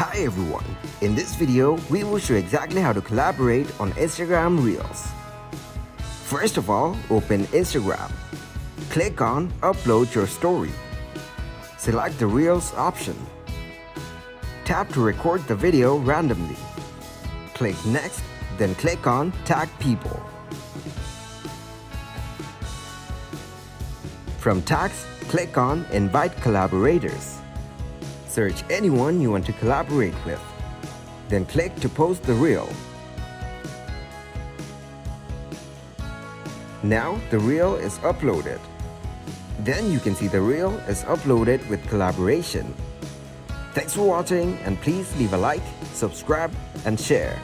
Hi everyone! In this video, we will show exactly how to collaborate on Instagram Reels. First of all, open Instagram. Click on Upload your story. Select the Reels option. Tap to record the video randomly. Click Next, then click on Tag People. From Tags, click on Invite Collaborators. Search anyone you want to collaborate with. Then click to post the reel. Now the reel is uploaded. Then you can see the reel is uploaded with collaboration. Thanks for watching and please leave a like, subscribe and share.